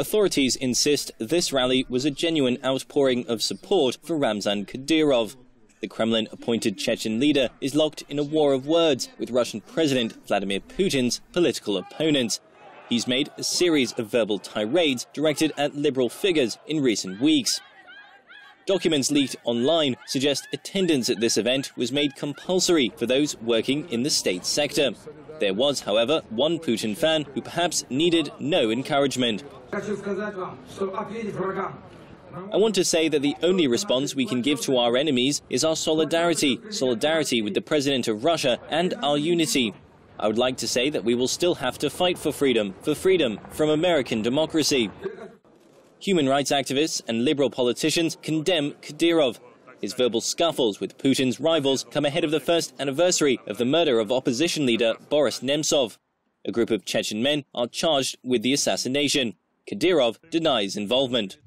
Authorities insist this rally was a genuine outpouring of support for Ramzan Kadyrov. The Kremlin appointed Chechen leader is locked in a war of words with Russian President Vladimir Putin's political opponents. He's made a series of verbal tirades directed at liberal figures in recent weeks. Documents leaked online suggest attendance at this event was made compulsory for those working in the state sector. There was, however, one Putin fan who perhaps needed no encouragement. I want to say that the only response we can give to our enemies is our solidarity, solidarity with the President of Russia and our unity. I would like to say that we will still have to fight for freedom, for freedom from American democracy. Human rights activists and liberal politicians condemn Kadyrov. His verbal scuffles with Putin's rivals come ahead of the first anniversary of the murder of opposition leader Boris Nemtsov. A group of Chechen men are charged with the assassination. Kadyrov denies involvement.